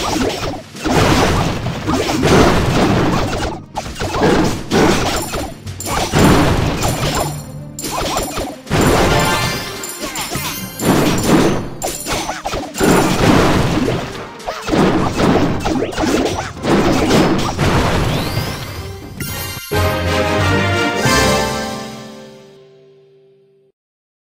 you